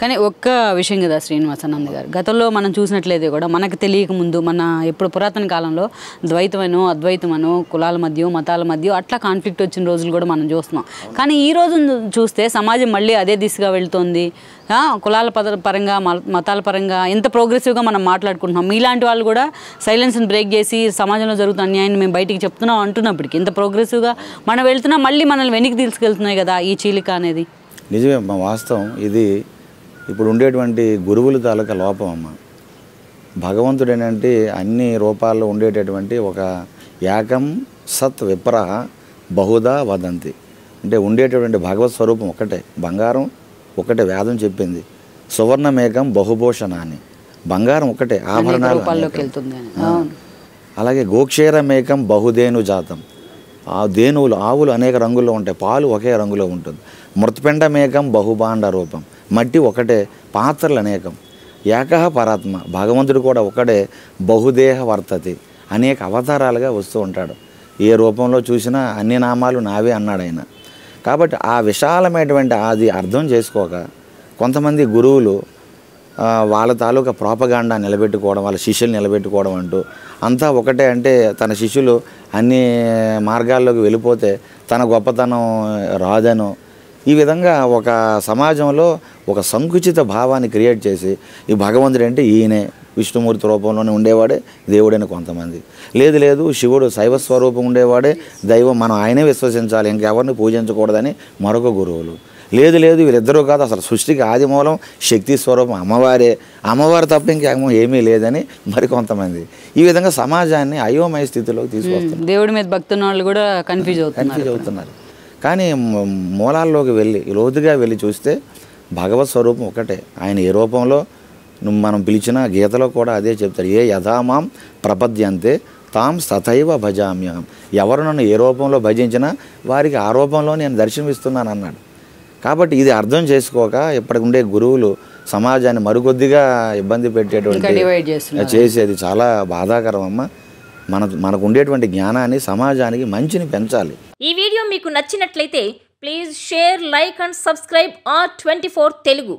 కానీ ఒక్క విషయం కదా శ్రీనివాసానంద్ గారు. గతంలో మనం చూసినట్లయితే కూడా మనకు తెలియక ముందు మన ఎప్పుడు పురాతన కాలంలో ద్వైతమనో అద్వైతమనో కులాల మధ్య మతాల మధ్య అట్లా కాన్ఫ్లిక్ట్ వచ్చిన రోజులు కూడా మనం చూస్తున్నాం. కానీ ఈ రోజు చూస్తే సమాజం మళ్ళీ అదే దిశగా వెళ్తోంది. కులాల పద పరంగా మతాల పరంగా ఎంత ప్రోగ్రెసివ్గా మనం మాట్లాడుకుంటున్నాం. మీలాంటి వాళ్ళు కూడా సైలెన్స్ని బ్రేక్ చేసి సమాజంలో జరుగుతున్న అన్యాయాన్ని మేము బయటికి చెప్తున్నాం అంటున్నప్పటికీ ఇంత ప్రోగ్రెసివ్గా మనం వెళ్తున్నా మళ్ళీ మనల్ని వెనక్కి తీసుకెళ్తున్నాయి కదా ఈ చీలిక అనేది? నిజమే మా వాస్తవం. ఇది ఇప్పుడు ఉండేటువంటి గురువుల తాలూకా లోపం అమ్మ. భగవంతుడు ఏంటంటే అన్ని రూపాల్లో ఉండేటటువంటి ఒక ఏకం సత్ విప్రహ బహుదా వదంతి. అంటే ఉండేటటువంటి భగవత్ స్వరూపం ఒకటే బంగారం ఒకటే వేదం చెప్పింది. సువర్ణమేకం బహుభూషణ అని బంగారం ఒకటే ఆభరణాలు. అలాగే గోక్షేరమేకం బహుధేను జాతం ఆ ధేనువులు ఆవులు అనేక రంగుల్లో ఉంటాయి. పాలు ఒకే రంగులో ఉంటుంది. మృతపిండమేకం బహుభాండ రూపం మట్టి ఒకటే పాత్రలు అనేకం. ఏకహ పరాత్మ భగవంతుడు కూడా ఒకడే బహుదేహ వర్తతి అనేక అవతారాలుగా వస్తూ ఉంటాడు. ఏ రూపంలో చూసినా అన్ని నామాలు నావే అన్నాడు ఆయన. కాబట్టి ఆ విశాలమైనటువంటి అది అర్థం చేసుకోక కొంతమంది గురువులు వాళ్ళ తాలూకా ప్రోపగాండా నిలబెట్టుకోవడం వాళ్ళ శిష్యులు నిలబెట్టుకోవడం అంటూ అంతా ఒకటే అంటే తన శిష్యులు అన్ని మార్గాల్లోకి వెళ్ళిపోతే తన గొప్పతనం రాదనో ఈ విధంగా ఒక సమాజంలో ఒక సంకుచిత భావాన్ని క్రియేట్ చేసి ఈ భగవంతుడు అంటే ఈయనే విష్ణుమూర్తి రూపంలోనే ఉండేవాడే దేవుడని కొంతమంది. లేదు లేదు శివుడు శైవ స్వరూపం ఉండేవాడే దైవం మనం ఆయనే విశ్వసించాలి ఇంకెవరిని పూజించకూడదని మరొక గురువులు. లేదు లేదు వీళ్ళిద్దరూ కాదు అసలు సృష్టికి ఆది మూలం శక్తి స్వరూపం అమ్మవారే. అమ్మవారు తప్ప ఇంకేమో ఏమీ లేదని మరికొంతమంది ఈ విధంగా సమాజాన్ని అయోమయ స్థితిలోకి తీసుకొస్తున్నారు. దేవుడి మీద భక్తి ఉన్న వాళ్ళు కూడా కన్ఫ్యూజ్ అవుతున్నారు. కన్ఫ్యూజ్ అవుతున్నారు. కానీ మూలాల్లోకి వెళ్ళి లోతుగా వెళ్ళి చూస్తే భగవత్ స్వరూపం ఒకటే. ఆయన ఏ రూపంలో మనం పిలిచిన గీతలో కూడా అదే చెప్తారు. ఏ యథామాం ప్రపద్యంతే తాం సతైవ భజామ్యం. ఎవరు నన్ను ఏ రూపంలో భజించినా వారికి ఆ రూపంలో నేను దర్శనమిస్తున్నాను అన్నాడు. కాబట్టి ఇది అర్థం చేసుకోక ఇప్పటికి ఉండే గురువులు సమాజాన్ని మరికొద్దిగా ఇబ్బంది ఇంకా పెట్టేటువంటి డివైడ్ చేస్తున్నారు. చేసేది చాలా బాధాకరం అమ్మ మన మనకు ఉండేటువంటి జ్ఞానాన్ని సమాజానికి మంచిని పెంచాలి. మీకు నచ్చినట్లయితే please share like and subscribe R twenty Telugu